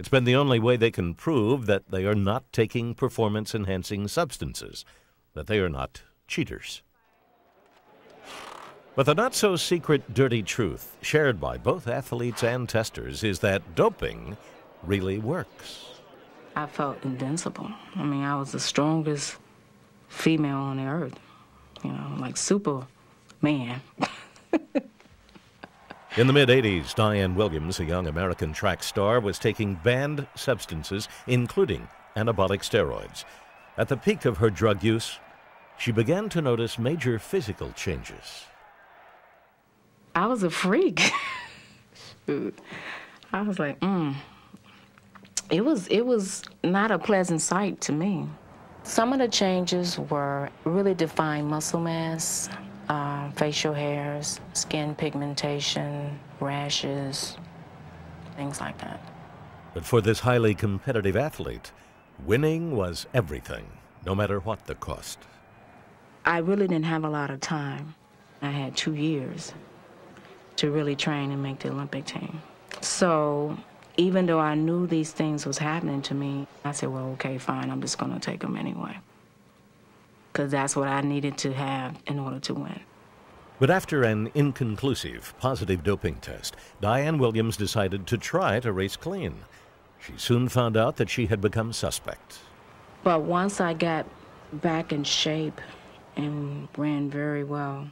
It's been the only way they can prove that they are not taking performance enhancing substances, that they are not cheaters. But the not so secret dirty truth, shared by both athletes and testers, is that doping really works. I felt invincible. I mean, I was the strongest female on the earth, you know, like Superman. In the mid 80s, Diane Williams, a young American track star, was taking banned substances, including anabolic steroids. At the peak of her drug use, she began to notice major physical changes. I was a freak. I was like, mm. It was it was not a pleasant sight to me. Some of the changes were really defined muscle mass, uh, facial hairs, skin pigmentation, rashes, things like that. But for this highly competitive athlete, winning was everything, no matter what the cost. I really didn't have a lot of time. I had two years to really train and make the Olympic team. So even though I knew these things was happening to me, I said, well, okay, fine, I'm just going to take them anyway. Because that's what I needed to have in order to win. But after an inconclusive positive doping test, Diane Williams decided to try to race clean. She soon found out that she had become suspect. But once I got back in shape and ran very well,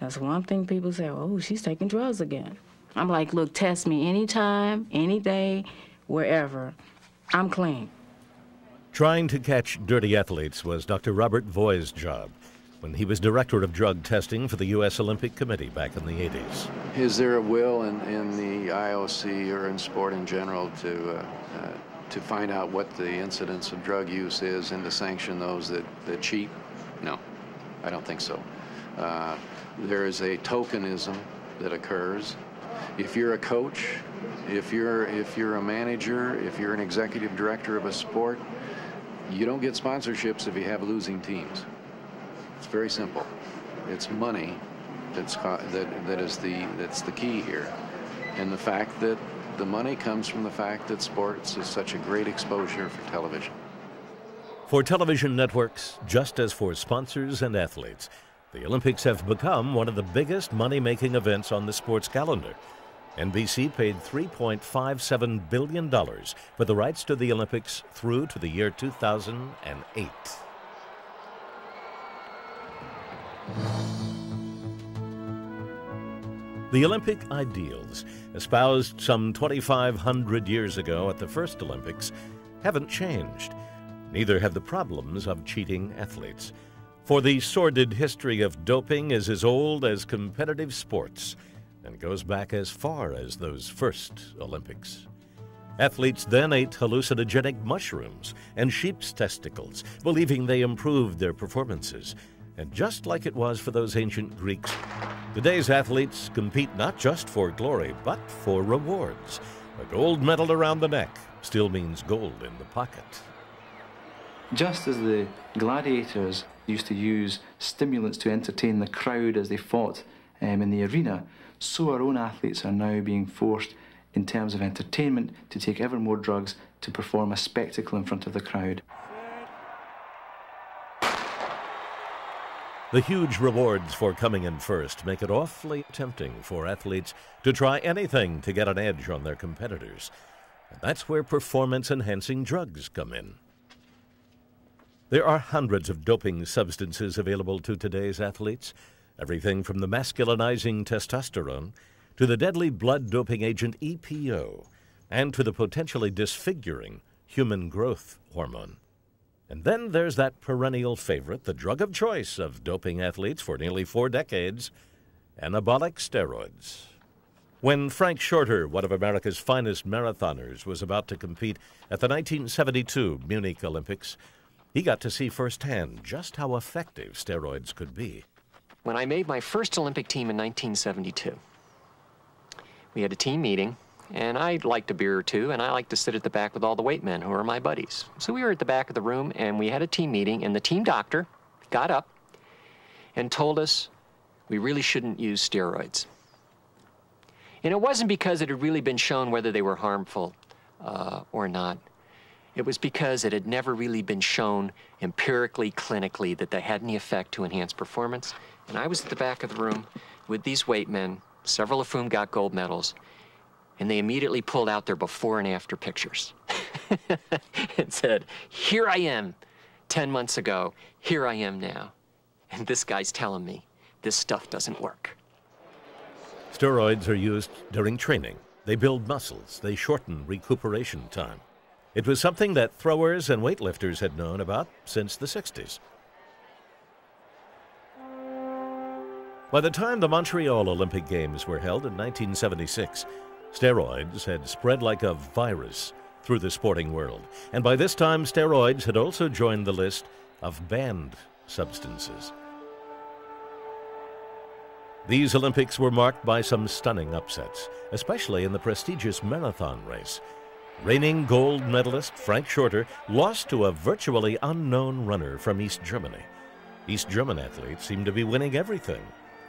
that's one thing people say, oh, she's taking drugs again. I'm like, look, test me anytime, any day, wherever. I'm clean. Trying to catch dirty athletes was Dr. Robert Voy's job when he was director of drug testing for the U.S. Olympic Committee back in the 80s. Is there a will in, in the IOC or in sport in general to, uh, uh, to find out what the incidence of drug use is and to sanction those that, that cheat? No, I don't think so. Uh, there is a tokenism that occurs. If you're a coach, if you're, if you're a manager, if you're an executive director of a sport, you don't get sponsorships if you have losing teams. It's very simple. It's money that's that that is the that's the key here, and the fact that the money comes from the fact that sports is such a great exposure for television. For television networks, just as for sponsors and athletes, the Olympics have become one of the biggest money making events on the sports calendar. NBC paid $3.57 billion for the rights to the Olympics through to the year 2008. The Olympic ideals, espoused some 2,500 years ago at the first Olympics, haven't changed. Neither have the problems of cheating athletes. For the sordid history of doping is as old as competitive sports and goes back as far as those first Olympics. Athletes then ate hallucinogenic mushrooms and sheep's testicles, believing they improved their performances. And just like it was for those ancient Greeks, today's athletes compete not just for glory, but for rewards. A gold medal around the neck still means gold in the pocket. Just as the gladiators used to use stimulants to entertain the crowd as they fought um, in the arena, so our own athletes are now being forced, in terms of entertainment, to take ever more drugs to perform a spectacle in front of the crowd. The huge rewards for coming in first make it awfully tempting for athletes to try anything to get an edge on their competitors. And that's where performance enhancing drugs come in. There are hundreds of doping substances available to today's athletes, everything from the masculinizing testosterone to the deadly blood doping agent EPO and to the potentially disfiguring human growth hormone. And then there's that perennial favorite, the drug of choice of doping athletes for nearly four decades anabolic steroids. When Frank Shorter, one of America's finest marathoners, was about to compete at the 1972 Munich Olympics, he got to see firsthand just how effective steroids could be. When I made my first Olympic team in 1972, we had a team meeting and I liked a beer or two, and I liked to sit at the back with all the weight men who are my buddies. So we were at the back of the room, and we had a team meeting, and the team doctor got up and told us we really shouldn't use steroids. And it wasn't because it had really been shown whether they were harmful uh, or not, it was because it had never really been shown empirically, clinically, that they had any effect to enhance performance. And I was at the back of the room with these weight men, several of whom got gold medals, and they immediately pulled out their before and after pictures and said, Here I am 10 months ago, here I am now. And this guy's telling me this stuff doesn't work. Steroids are used during training. They build muscles, they shorten recuperation time. It was something that throwers and weightlifters had known about since the 60s. By the time the Montreal Olympic Games were held in 1976, steroids had spread like a virus through the sporting world. And by this time, steroids had also joined the list of banned substances. These Olympics were marked by some stunning upsets, especially in the prestigious marathon race. Reigning gold medalist Frank Shorter lost to a virtually unknown runner from East Germany. East German athletes seemed to be winning everything.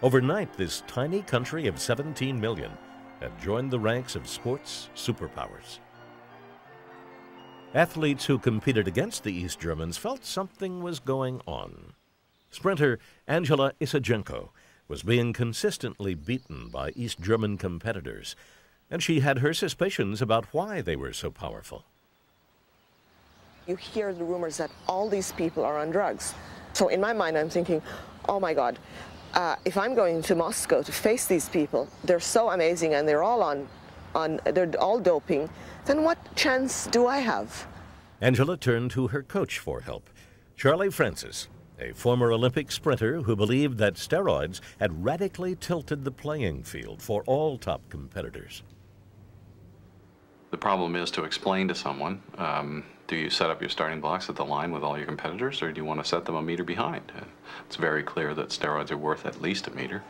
Overnight, this tiny country of 17 million had joined the ranks of sports superpowers. Athletes who competed against the East Germans felt something was going on. Sprinter Angella Issajenko was being consistently beaten by East German competitors, and she had her suspicions about why they were so powerful. You hear the rumors that all these people are on drugs. So in my mind, I'm thinking, oh my God, uh, if I'm going to Moscow to face these people, they're so amazing and they're all on, on, they're all doping then what chance do I have? Angella turned to her coach for help, Charlie Francis, a former Olympic sprinter who believed that steroids had radically tilted the playing field for all top competitors. The problem is to explain to someone um, do you set up your starting blocks at the line with all your competitors, or do you want to set them a meter behind? It's very clear that steroids are worth at least a meter.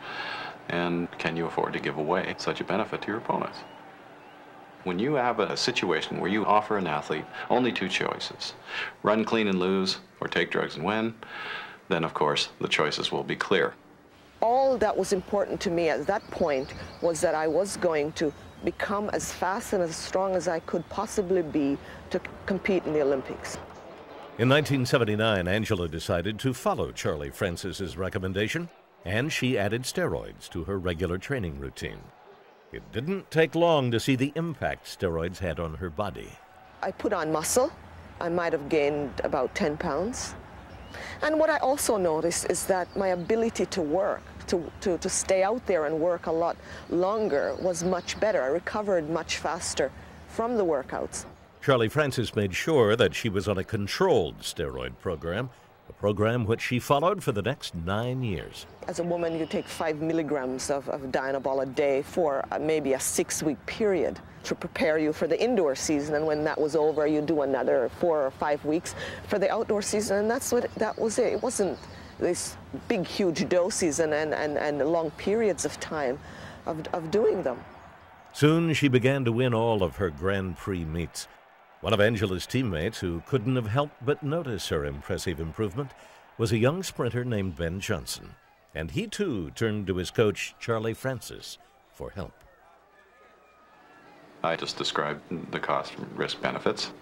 And can you afford to give away such a benefit to your opponents? When you have a situation where you offer an athlete only two choices, run clean and lose or take drugs and win, then of course the choices will be clear. All that was important to me at that point was that I was going to become as fast and as strong as I could possibly be to compete in the Olympics. In 1979, Angella decided to follow Charlie Francis's recommendation, and she added steroids to her regular training routine. It didn't take long to see the impact steroids had on her body. I put on muscle. I might have gained about 10 pounds. And what I also noticed is that my ability to work, to, to, to stay out there and work a lot longer was much better. I recovered much faster from the workouts. Charlie Francis made sure that she was on a controlled steroid program a program which she followed for the next nine years. As a woman, you take five milligrams of, of Dianabol a day for uh, maybe a six-week period to prepare you for the indoor season, and when that was over, you do another four or five weeks for the outdoor season, and that's what that was it. It wasn't this big, huge doses and, and, and, and long periods of time of, of doing them. Soon she began to win all of her Grand Prix meets. One of Angella's teammates who couldn't have helped but notice her impressive improvement was a young sprinter named Ben Johnson, and he too turned to his coach, Charlie Francis, for help. I just described the cost risk benefits.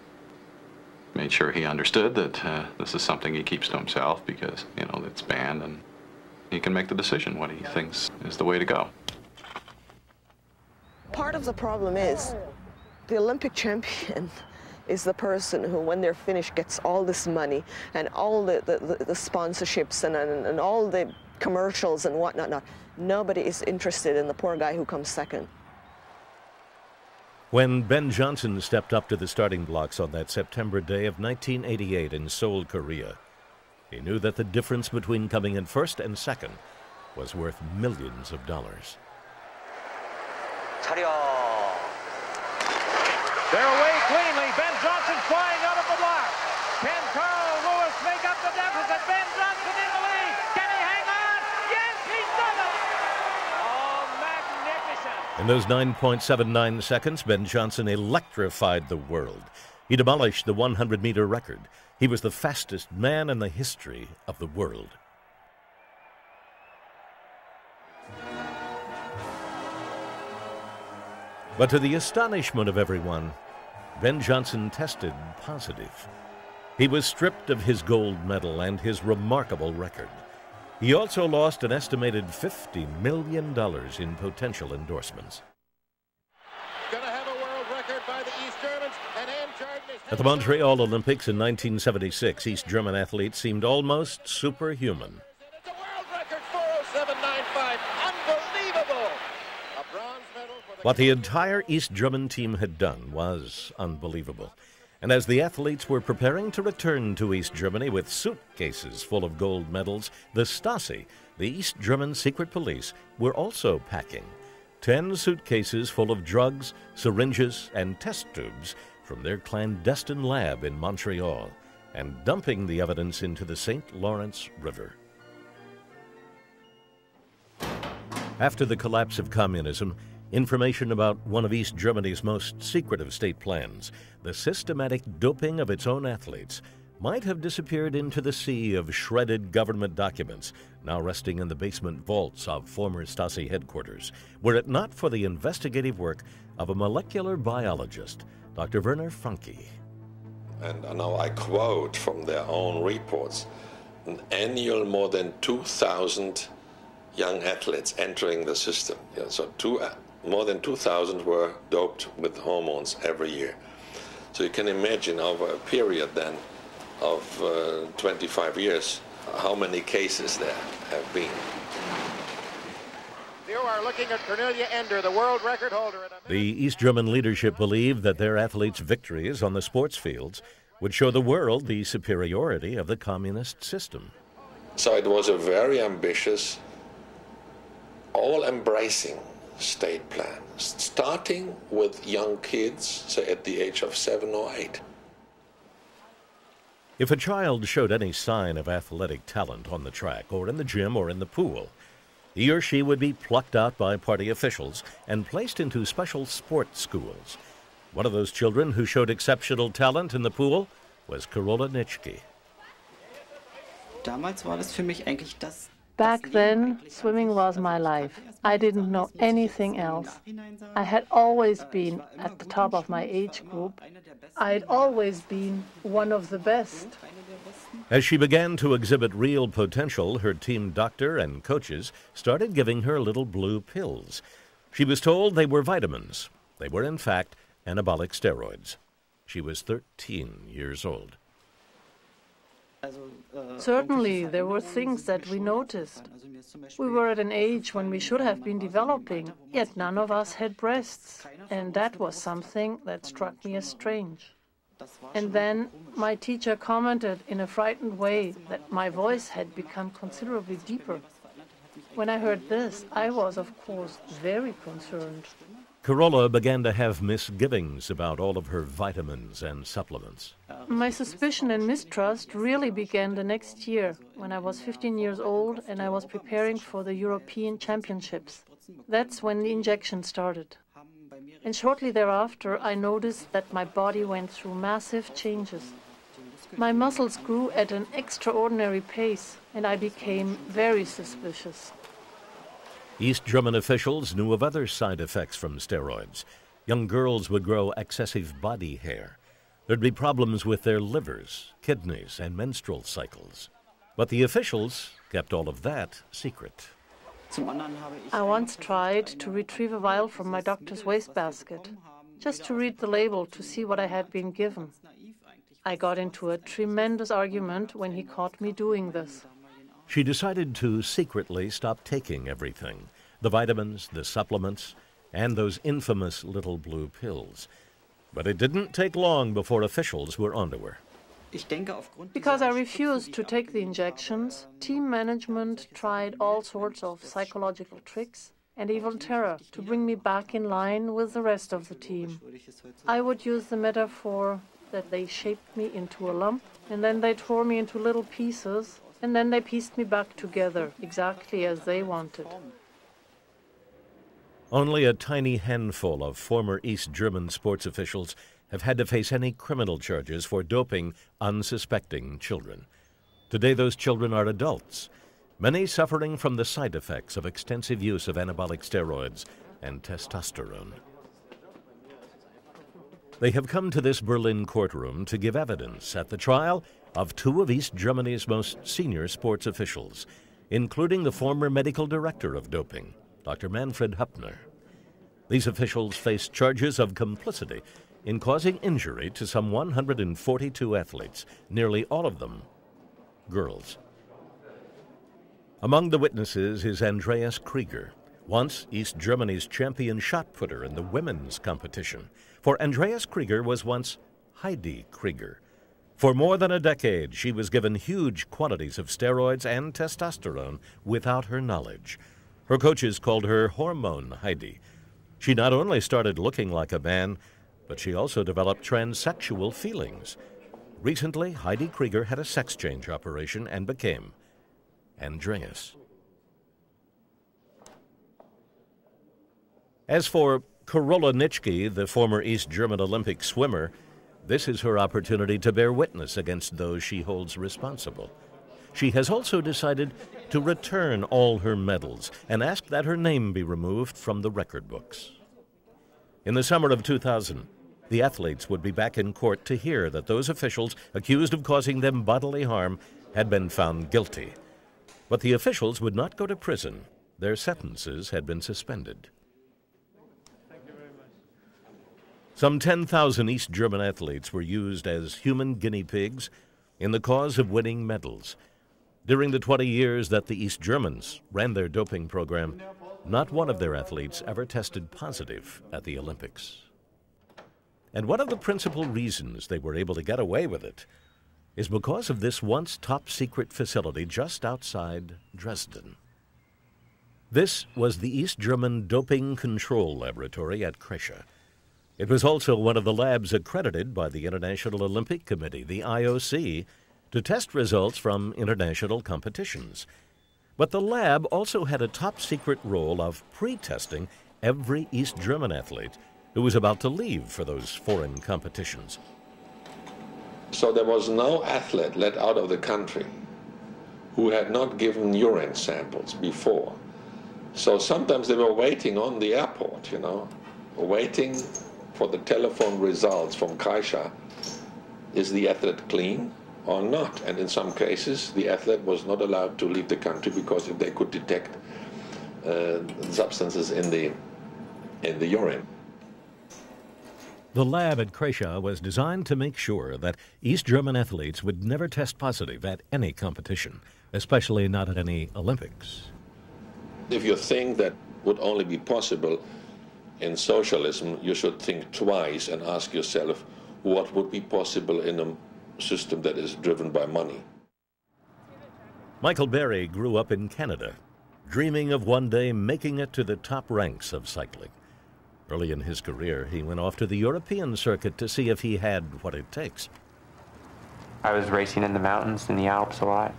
Made sure he understood that uh, this is something he keeps to himself because, you know, it's banned and he can make the decision what he thinks is the way to go. Part of the problem is the Olympic champion is the person who, when they're finished, gets all this money and all the, the, the sponsorships and, and, and all the commercials and whatnot. Not. Nobody is interested in the poor guy who comes second. When Ben Johnson stepped up to the starting blocks on that September day of 1988 in Seoul, Korea, he knew that the difference between coming in first and second was worth millions of dollars. They're away cleanly. Ben Johnson flying out of the block. Can Carl Lewis make up the deficit? Ben Johnson in the lead. Can he hang on? Yes, he's done it. Oh, magnificent. In those 9.79 seconds, Ben Johnson electrified the world. He demolished the 100 meter record. He was the fastest man in the history of the world. But to the astonishment of everyone, Ben Johnson tested positive. He was stripped of his gold medal and his remarkable record. He also lost an estimated $50 million in potential endorsements. At the Montreal Olympics in 1976, East German athletes seemed almost superhuman. What the entire East German team had done was unbelievable. And as the athletes were preparing to return to East Germany with suitcases full of gold medals, the Stasi, the East German secret police, were also packing. Ten suitcases full of drugs, syringes, and test tubes from their clandestine lab in Montreal and dumping the evidence into the St. Lawrence River. After the collapse of communism, information about one of East Germany's most secretive state plans, the systematic doping of its own athletes, might have disappeared into the sea of shredded government documents now resting in the basement vaults of former Stasi headquarters, were it not for the investigative work of a molecular biologist, Dr. Werner Franke. And now I quote from their own reports an annual more than 2,000 young athletes entering the system. Yeah, so two, more than 2,000 were doped with hormones every year. So you can imagine over a period then of uh, 25 years how many cases there have been. You are looking at Kornelia Ender, the world record holder. The East German leadership believed that their athletes' victories on the sports fields would show the world the superiority of the communist system. So it was a very ambitious, all embracing state plan, starting with young kids, say at the age of seven or eight. If a child showed any sign of athletic talent on the track, or in the gym, or in the pool, he or she would be plucked out by party officials and placed into special sports schools. One of those children who showed exceptional talent in the pool was Carola Nitschke. Back then, swimming was my life. I didn't know anything else. I had always been at the top of my age group. I had always been one of the best. As she began to exhibit real potential, her team doctor and coaches started giving her little blue pills. She was told they were vitamins. They were, in fact, anabolic steroids. She was 13 years old. Certainly, there were things that we noticed. We were at an age when we should have been developing, yet none of us had breasts, and that was something that struck me as strange. And then my teacher commented in a frightened way that my voice had become considerably deeper. When I heard this, I was, of course, very concerned. Carola began to have misgivings about all of her vitamins and supplements. My suspicion and mistrust really began the next year when I was 15 years old and I was preparing for the European Championships. That's when the injection started. And shortly thereafter, I noticed that my body went through massive changes. My muscles grew at an extraordinary pace, and I became very suspicious. East German officials knew of other side effects from steroids. Young girls would grow excessive body hair. There'd be problems with their livers, kidneys, and menstrual cycles. But the officials kept all of that secret. I once tried to retrieve a vial from my doctor's wastebasket, just to read the label to see what I had been given. I got into a tremendous argument when he caught me doing this. She decided to secretly stop taking everything the vitamins, the supplements, and those infamous little blue pills. But it didn't take long before officials were onto her. Because I refused to take the injections, team management tried all sorts of psychological tricks and even terror to bring me back in line with the rest of the team. I would use the metaphor that they shaped me into a lump and then they tore me into little pieces and then they pieced me back together exactly as they wanted. Only a tiny handful of former East German sports officials have had to face any criminal charges for doping unsuspecting children. Today, those children are adults, many suffering from the side effects of extensive use of anabolic steroids and testosterone. They have come to this Berlin courtroom to give evidence at the trial of two of East Germany's most senior sports officials, including the former medical director of doping, Dr. Manfred Höppner. These officials face charges of complicity in causing injury to some 142 athletes, nearly all of them girls. Among the witnesses is Andreas Krieger, once East Germany's champion shot putter in the women's competition. For Andreas Krieger was once Heidi Krieger. For more than a decade, she was given huge quantities of steroids and testosterone without her knowledge. Her coaches called her Hormone Heidi. She not only started looking like a man, but she also developed transsexual feelings. Recently, Heidi Krieger had a sex change operation and became Andreas. As for Carola Nitschke, the former East German Olympic swimmer, this is her opportunity to bear witness against those she holds responsible. She has also decided to return all her medals and ask that her name be removed from the record books. In the summer of 2000, the athletes would be back in court to hear that those officials accused of causing them bodily harm had been found guilty. But the officials would not go to prison. Their sentences had been suspended. Some 10,000 East German athletes were used as human guinea pigs in the cause of winning medals. During the 20 years that the East Germans ran their doping program, not one of their athletes ever tested positive at the Olympics. And one of the principal reasons they were able to get away with it is because of this once top secret facility just outside Dresden. This was the East German Doping Control Laboratory at Kreischa. It was also one of the labs accredited by the International Olympic Committee, the IOC, to test results from international competitions. But the lab also had a top secret role of pre testing every East German athlete who was about to leave for those foreign competitions. So there was no athlete let out of the country who had not given urine samples before. So sometimes they were waiting on the airport, you know, waiting for the telephone results from Kreischa. Is the athlete clean? or not. And in some cases, the athlete was not allowed to leave the country because if they could detect uh, substances in the in the urine. The lab at Kreischa was designed to make sure that East German athletes would never test positive at any competition, especially not at any Olympics. If you think that would only be possible in socialism, you should think twice and ask yourself what would be possible in a system that is driven by money. Michael Barry grew up in Canada, dreaming of one day making it to the top ranks of cycling. Early in his career, he went off to the European circuit to see if he had what it takes. I was racing in the mountains in the Alps a lot,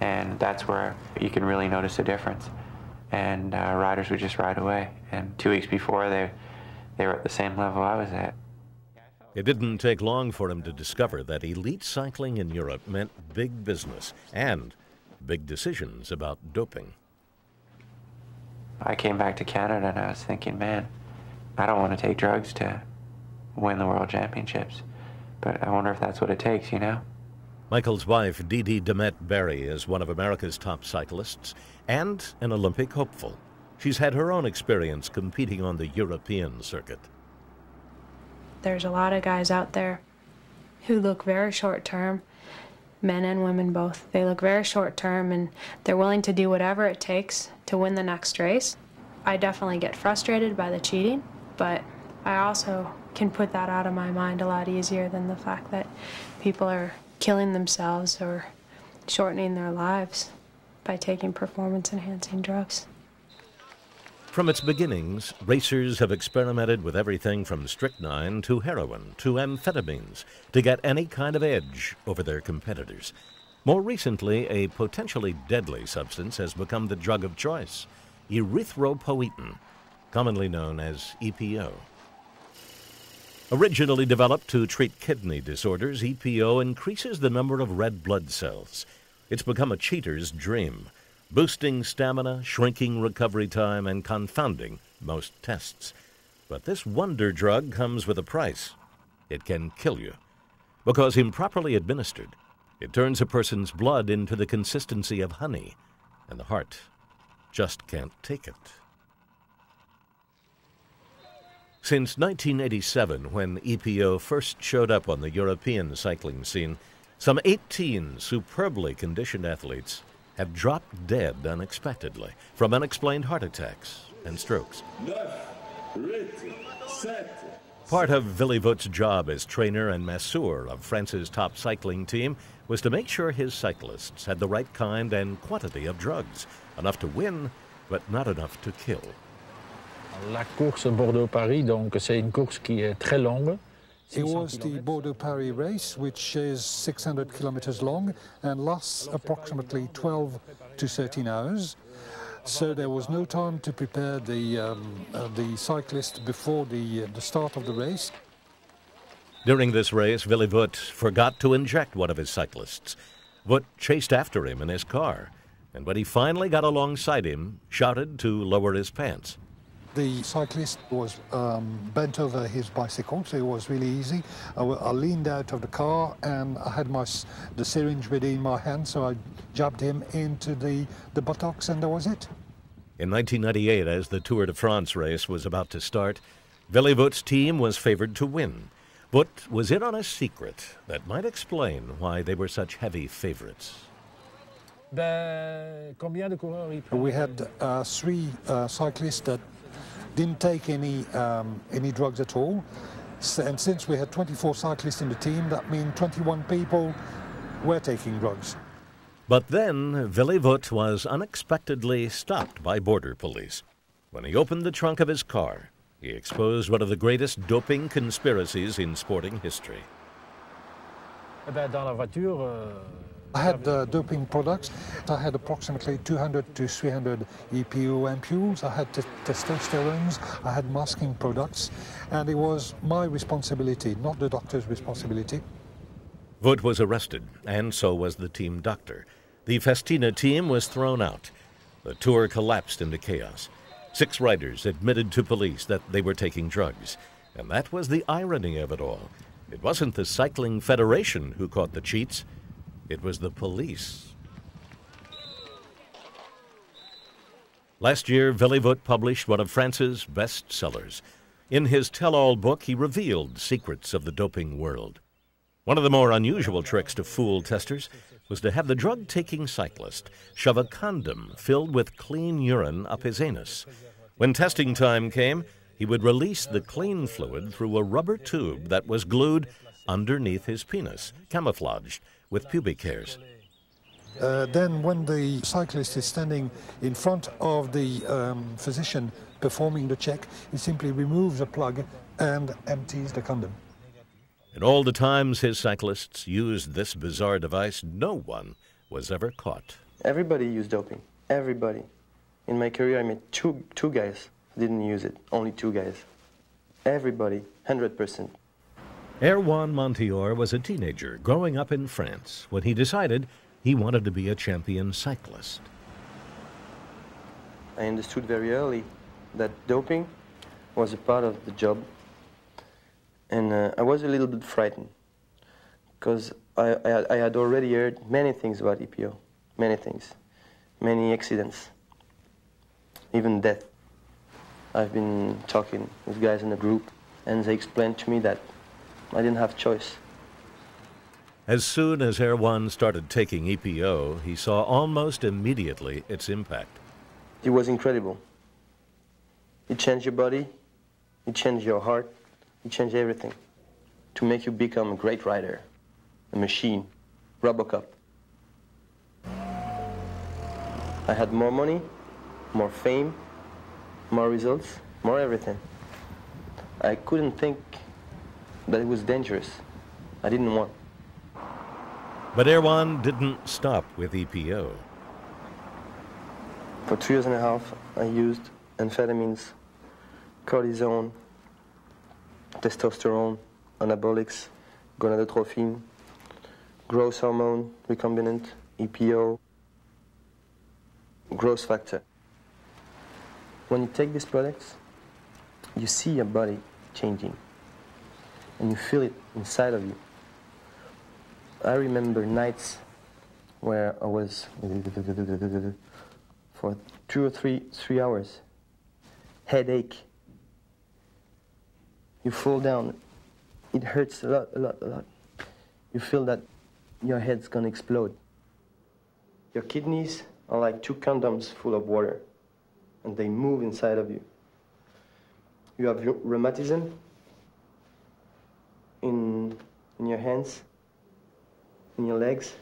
and that's where you can really notice a difference. And uh, riders would just ride away. And two weeks before, they, they were at the same level I was at. It didn't take long for him to discover that elite cycling in Europe meant big business and big decisions about doping. I came back to Canada and I was thinking, man, I don't want to take drugs to win the world championships. But I wonder if that's what it takes, you know? Michael's wife, Dede Demet Barry, is one of America's top cyclists and an Olympic hopeful. She's had her own experience competing on the European circuit. There's a lot of guys out there who look very short term, men and women both. They look very short term and they're willing to do whatever it takes to win the next race. I definitely get frustrated by the cheating, but I also can put that out of my mind a lot easier than the fact that people are killing themselves or shortening their lives by taking performance enhancing drugs. From its beginnings, racers have experimented with everything from strychnine to heroin to amphetamines to get any kind of edge over their competitors. More recently, a potentially deadly substance has become the drug of choice erythropoietin, commonly known as EPO. Originally developed to treat kidney disorders, EPO increases the number of red blood cells. It's become a cheater's dream boosting stamina, shrinking recovery time, and confounding most tests. But this wonder drug comes with a price it can kill you. Because improperly administered, it turns a person's blood into the consistency of honey, and the heart just can't take it. Since 1987, when EPO first showed up on the European cycling scene, some 18 superbly conditioned athletes have dropped dead unexpectedly from unexplained heart attacks and strokes. Part of Willy Voet's job as trainer and masseur of France's top cycling team was to make sure his cyclists had the right kind and quantity of drugs, enough to win, but not enough to kill. La course Bordeaux-Paris, donc c'est une course qui est très longue. It was the Bordeaux-Paris race, which is 600 kilometers long and lasts approximately 12 to 13 hours. So there was no time to prepare the, um, uh, the cyclist before the, uh, the start of the race. During this race, Willy Voet forgot to inject one of his cyclists. Voet chased after him in his car, and when he finally got alongside him, shouted to lower his pants. The cyclist was um, bent over his bicycle, so it was really easy. I, I, leaned out of the car and I had my the syringe ready in my hand, so I jabbed him into the, the buttocks, and that was it. In 1998, as the Tour de France race was about to start, Willy team was favored to win. Voet was in on a secret that might explain why they were such heavy favorites. We had uh, three uh, cyclists that didn't take any, um, any drugs at all. And since we had 24 cyclists in the team, that means 21 people were taking drugs. But then Willy Voet was unexpectedly stopped by border police. When he opened the trunk of his car, he exposed one of the greatest doping conspiracies in sporting history. I had uh, doping products. I had approximately 200 to 300 EPO ampules. I had testosterones. I had masking products. And it was my responsibility, not the doctor's responsibility. Voet was arrested, and so was the team doctor. The Festina team was thrown out. The tour collapsed into chaos. Six riders admitted to police that they were taking drugs. And that was the irony of it all. It wasn't the Cycling Federation who caught the cheats. It was the police. Last year, Willy Voet published one of France's best sellers. In his tell all book, he revealed secrets of the doping world. One of the more unusual tricks to fool testers was to have the drug taking cyclist shove a condom filled with clean urine up his anus. When testing time came, he would release the clean fluid through a rubber tube that was glued underneath his penis, camouflaged with pubic hairs. Uh, then, when the cyclist is standing in front of the um, physician performing the check, he simply removes the plug and empties the condom. In all the times his cyclists used this bizarre device, no one was ever caught. Everybody used doping. Everybody. In my career, I met two, two guys didn't use it. Only two guys. Everybody, 100%. Erwann Mentheour was a teenager growing up in France when he decided he wanted to be a champion cyclist. I understood very early that doping was a part of the job. And uh, I was a little bit frightened because I, I, I had already heard many things about EPO, many things, many accidents, even death. I've been talking with guys in the group, and they explained to me that I didn't have choice. As soon as Erwann started taking EPO, he saw almost immediately its impact. It was incredible. It changed your body, it changed your heart, it changed everything to make you become a great rider, a machine, Robocop. I had more money, more fame, more results, more everything. I couldn't think that it was dangerous. I didn't want. But Erwann didn't stop with EPO. For two years and a half, I used amphetamines, cortisone, testosterone, anabolics, gonadotrophin, growth hormone, recombinant, EPO, growth factor. When you take these products, you see your body changing. And you feel it inside of you. I remember nights where I was for two or three, three hours, headache. You fall down, it hurts a lot, a lot, a lot. You feel that your head's gonna explode. Your kidneys are like two condoms full of water, and they move inside of you. You have rheumatism in, in your hands, in your legs.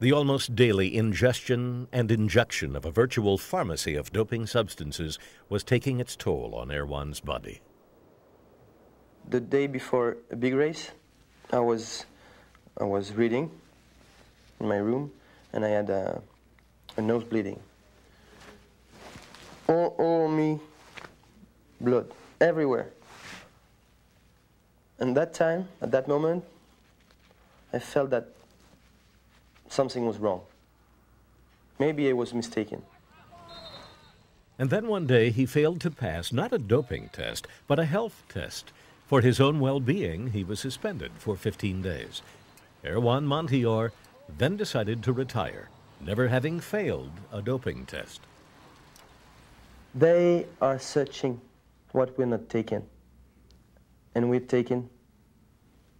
The almost daily ingestion and injection of a virtual pharmacy of doping substances was taking its toll on Erwann's body. The day before a big race, I was, I was reading in my room, and I had a, a nose bleeding. All, all me, blood, everywhere. And that time, at that moment, I felt that something was wrong. Maybe I was mistaken. And then one day he failed to pass not a doping test, but a health test. For his own well being, he was suspended for 15 days. Erwann Mentheour then decided to retire, never having failed a doping test. They are searching what we're not taking. And we've taken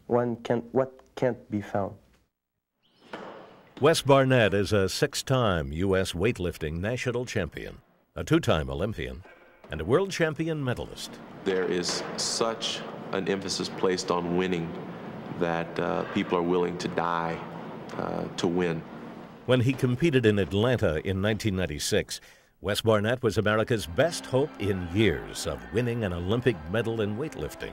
one can, what can't be found. Wes Barnett is a six time U.S. weightlifting national champion, a two time Olympian, and a world champion medalist. There is such an emphasis placed on winning that uh, people are willing to die uh, to win. When he competed in Atlanta in 1996, Wes Barnett was America's best hope in years of winning an Olympic medal in weightlifting.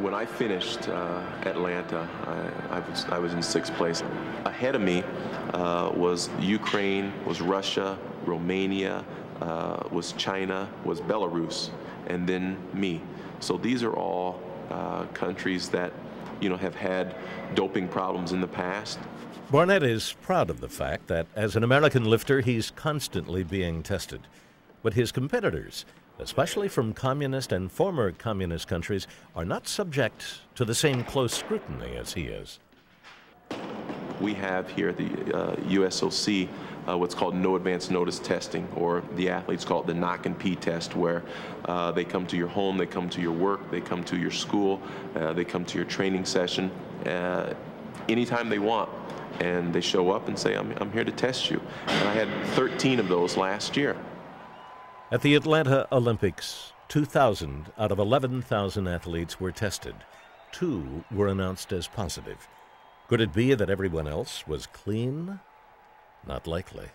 When I finished uh, Atlanta, I, I, was, I, was, in sixth place. Ahead of me uh, was Ukraine, was Russia, Romania, uh, was China, was Belarus, and then me. So these are all uh, countries that you know have had doping problems in the past. Barnett is proud of the fact that as an American lifter, he's constantly being tested. But his competitors especially from communist and former communist countries, are not subject to the same close scrutiny as he is. We have here at the uh, USOC uh, what's called no advance notice testing, or the athletes call it the knock and pee test, where uh, they come to your home, they come to your work, they come to your school, uh, they come to your training session uh, anytime they want. And they show up and say, I'm, I'm here to test you. And I had 13 of those last year. At the Atlanta Olympics, 2,000 out of 11,000 athletes were tested. Two were announced as positive. Could it be that everyone else was clean? Not likely.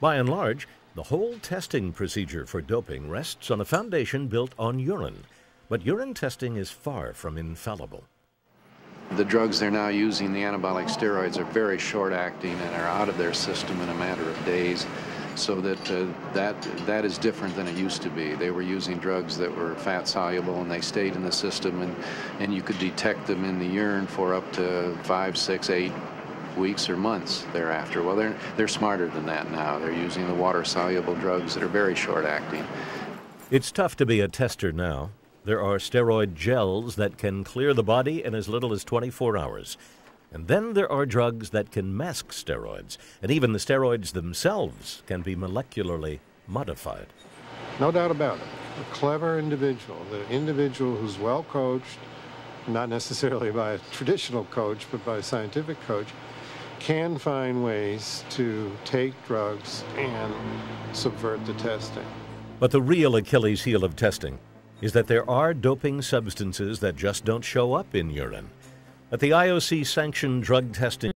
By and large, the whole testing procedure for doping rests on a foundation built on urine, but urine testing is far from infallible. The drugs they're now using, the anabolic steroids, are very short acting and are out of their system in a matter of days so that uh, that that is different than it used to be. They were using drugs that were fat soluble and they stayed in the system and and you could detect them in the urine for up to five, six, eight weeks or months thereafter. Well, they're they're smarter than that now. They're using the water soluble drugs that are very short acting. It's tough to be a tester now. There are steroid gels that can clear the body in as little as 24 hours. And then there are drugs that can mask steroids, and even the steroids themselves can be molecularly modified. No doubt about it. A clever individual, the individual who's well coached, not necessarily by a traditional coach, but by a scientific coach, can find ways to take drugs and subvert the testing. But the real Achilles heel of testing is that there are doping substances that just don't show up in urine. At the IOC sanctioned drug testing